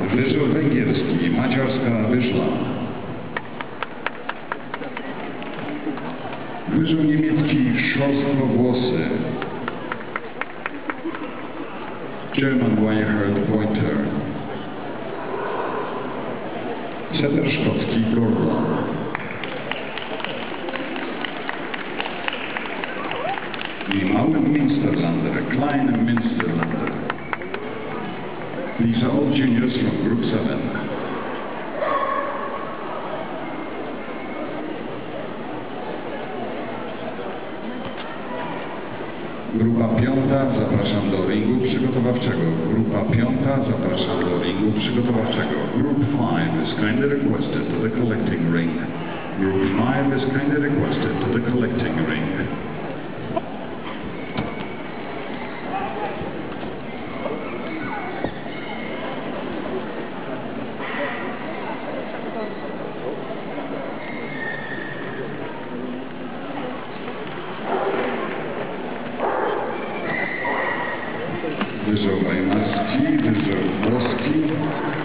Wyżył węgierski, Maciarska wyszła. Wyżył niemiecki, szorstwo włosy. German Wirehead Pointer. Seter szkocki, Gorgon. I mały Minsterlander, These are all juniors from Group 7. Grupa piąta, zapraszam do ringu przygotowawczego. Grupa piąta, zapraszam do ringu przygotowawczego. Group 5 is kindly requested to the collecting ring. Group 5 is kindly requested to the collecting ring. Wyżeł Weimarski, Wyżeł Włoski.